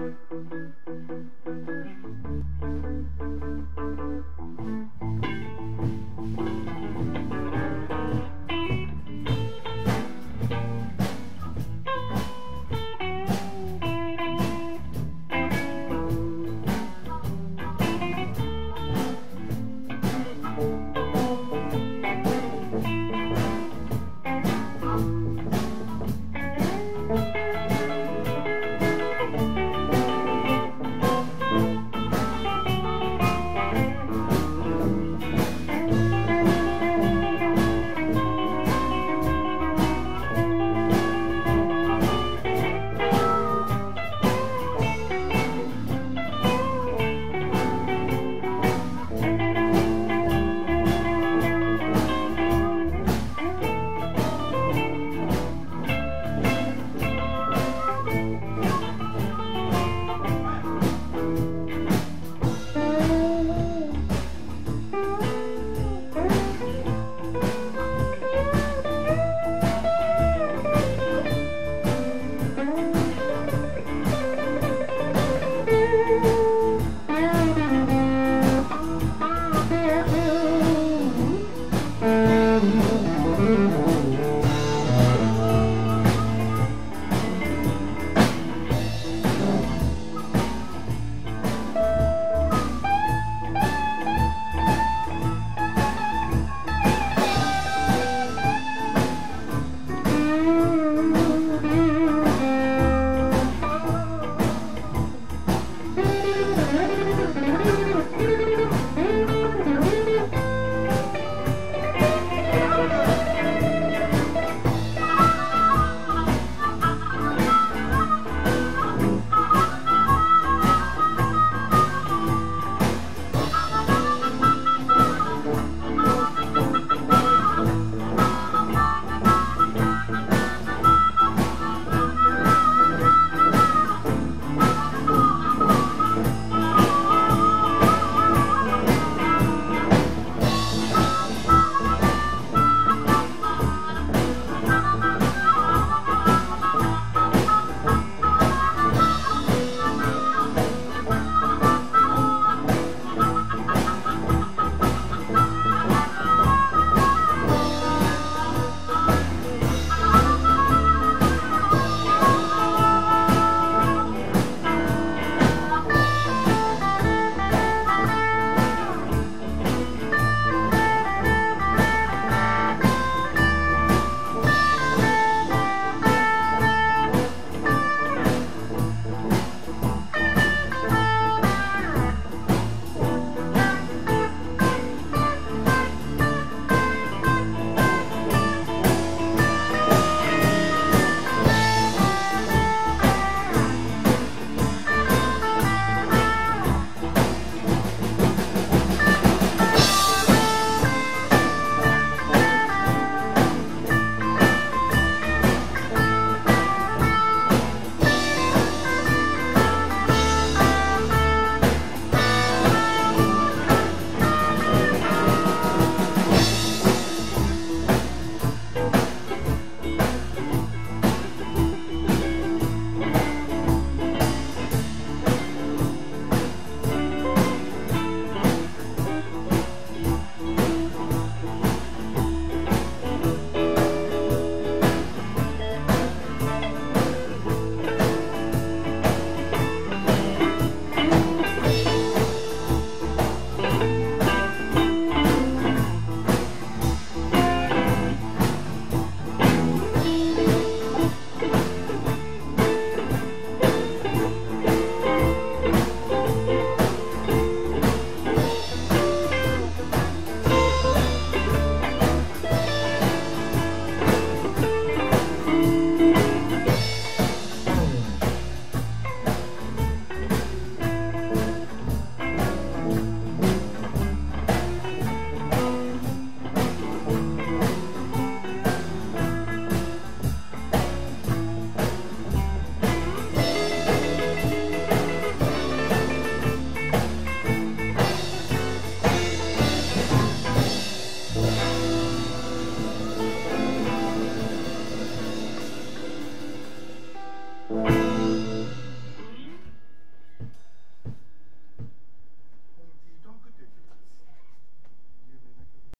Thank you. Thank